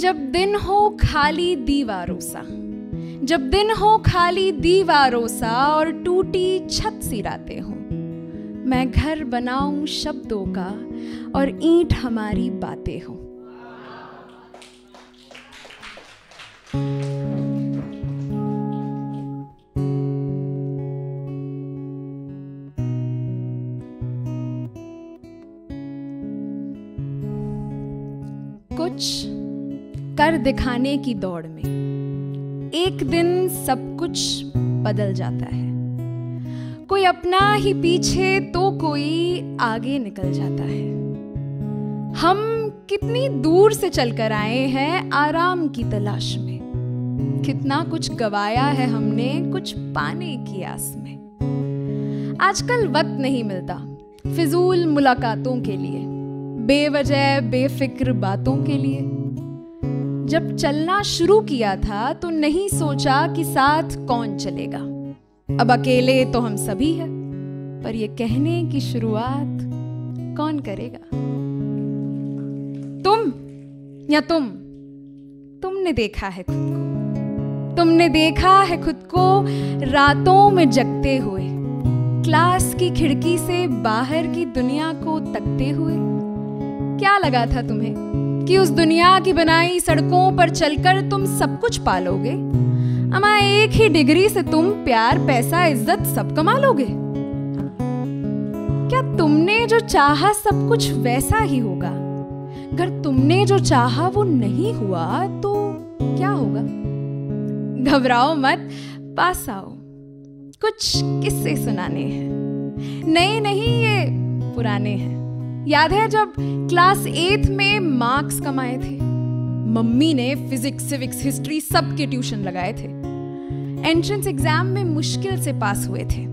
जब दिन हो खाली दीवारों सा, जब दिन हो खाली दीवारों सा और टूटी छत सी रातें हो, मैं घर बनाऊँ शब्दों का और ईंट हमारी बातें हो। कुछ कर दिखाने की दौड़ में, एक दिन सब कुछ बदल जाता है। कोई अपना ही पीछे तो कोई आगे निकल जाता है। हम कितनी दूर से चलकर आए हैं आराम की तलाश में। कितना कुछ गवाया है हमने, कुछ पाने की आस में। आजकल वक्त नहीं मिलता फिजूल मुलाकातों के लिए, बेवजह बेफिक्र बातों के लिए। जब चलना शुरू किया था तो नहीं सोचा कि साथ कौन चलेगा। अब अकेले तो हम सभी हैं, पर ये कहने की शुरुआत कौन करेगा? तुम या तुम? तुमने देखा है खुद को। तुमने देखा है खुद को रातों में जगते हुए, क्लास की खिड़की से बाहर की दुनिया को तकते हुए। क्या लगा था तुम्हें? कि उस दुनिया की बनाई सड़कों पर चलकर तुम सब कुछ पालोगे? अमा एक ही डिग्री से तुम प्यार, पैसा, इज़्ज़त सब कमा लोगे क्या तुमने जो चाहा सब कुछ वैसा ही होगा? अगर तुमने जो चाहा वो नहीं हुआ तो क्या होगा? घबराओ मत, पास आओ। कुछ किस्से सुनाने हैं। नए नहीं, ये पुराने हैं। याद है जब क्लास एथ में मार्क्स कमाए थे? मम्मी ने फिजिक्स, सिविक्स, हिस्ट्री सब के ट्यूशन लगाए थे। एंट्रेंस एग्ज़ाम में मुश्किल से पास हुए थे।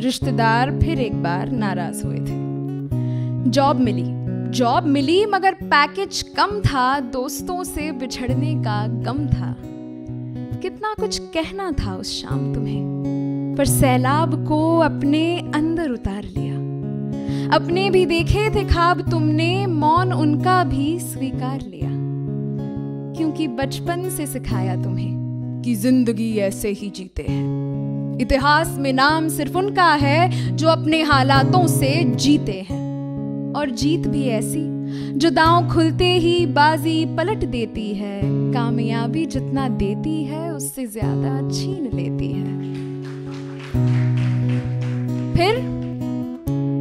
रिश्तेदार फिर एक बार नाराज़ हुए थे। जॉब मिली। जॉब मिली, मगर पैकेज कम था, दोस्तों से बिछड़ने का गम था। कितना कुछ कहना था उस शाम तुम्हें, पर सैलाब को अपने अंदर उतार लिया। अपने भी देखे थे खाब तुमने, मौन उनका भी स्वीकार लिया। क्योंकि बचपन से सिखाया तुम्हें कि ज़िंदगी ऐसे ही जीते हैं। इतिहास में नाम सिर्फ़ उनका है जो अपने हालातों से जीते हैं। और जीत भी ऐसी, जो दांव खुलते ही बाजी पलट देती है, कामयाबी जितना देती है, उससे ज़्यादा छीन लेती है। फिर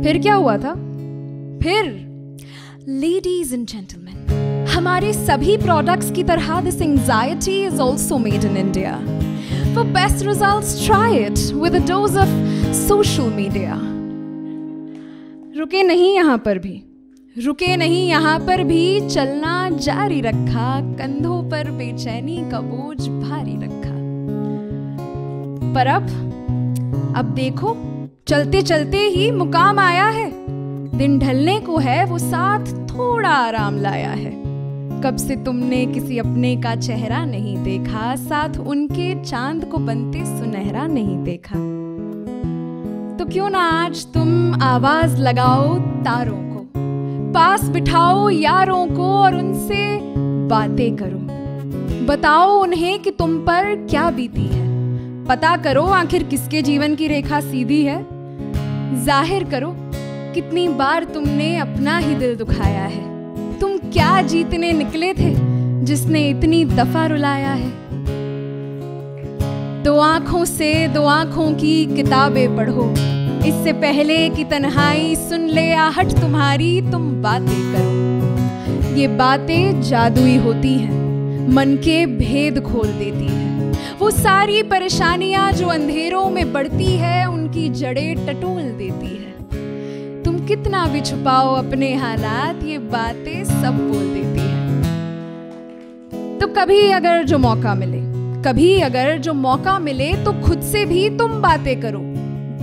फिर क्या हुआ था? फिर लेडीज़ एंड जेंटलमैन हमारे सभी प्रोडक्ट्स की तरह this anxiety is also made in India for best result try it with dose of social media रुके नहीं यहाँ पर भी। रुके नहीं यहाँ पर भी चलना जारी रखा कंधों पर बेचैनी का बोझ भारी रखा। पर अब अब देखो चलते चलते ही मुकाम आया है। दिन ढलने को है, वो साथ थोड़ा आराम लाया है। कब से तुमने किसी अपने का चेहरा नहीं देखा, साथ उनके चाँद को बनते सुनहरा नहीं देखा। तो क्यों ना आज तुम आवाज़ लगाओ तारों को, पास बिठाओ यारों को और उनसे बातें करो। बताओ उन्हें कि तुम पर क्या बीती है। पता करो आखिर किसके जीवन की रेखा सीधी है। ज़ाहिर करो, कितनी बार तुमने अपना ही दिल दुखाया है। तुम क्या जीतने निकले थे जिसने इतनी दफ़ा रुलाया है? दो आँखों से दो आँखों की किताबें पढ़ो। इससे पहले कि तन्हाई सुन ले, आहट तुम्हारी, तुम बातें करो। ये बातें जादुई होती हैं, मन के भेद खोल देती वो सारी परेशानियाँ जो अंधेरों में बढ़ती है, उनकी जड़ें टटोल देती है। तुम कितना भी छुपाओ अपने हालात, ये बातें सब बोल देती है। तो कभी अगर जो मौका मिले, कभी अगर जो मौका मिले तो खुद से भी तुम बातें करो।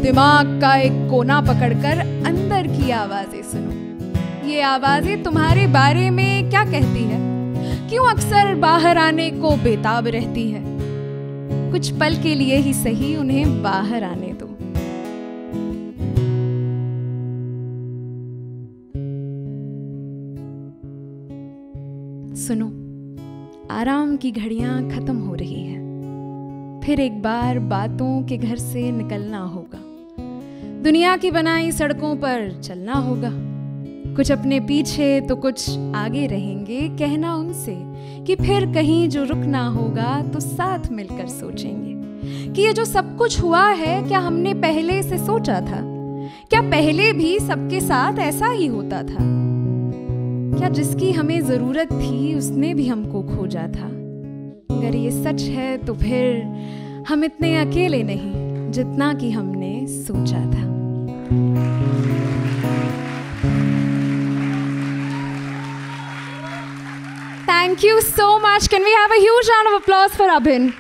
दिमाग का एक कोना पकड़कर अंदर की आवाज़ें सुनो। ये आवाज़ें तुम्हारे बारे में क्या कहती है? क्यों अक्सर बाहर आने को बेताब रहती है? कुछ पल के लिए ही सही, उन्हें बाहर आने दो। सुनो, आराम की घड़ियाँ खत्म हो रही हैं। फिर एक बार बातों के घर से निकलना होगा। दुनिया की बनाई सड़कों पर चलना होगा। कुछ अपने पीछे तो कुछ आगे रहेंगे। कहना उनसे कि फिर कहीं जो रुकना होगा तो साथ मिलकर सोचेंगे। कि ये जो सब कुछ हुआ है, क्या हमने पहले से सोचा था? क्या पहले भी सबके साथ ऐसा ही होता था? क्या जिसकी हमें ज़रूरत थी, उसने भी हमको खोजा था? अगर ये सच है तो फिर हम इतने अकेले नहीं, जितना कि हमने सोचा था। Thank you so much. Can we have a huge round of applause for Abhin?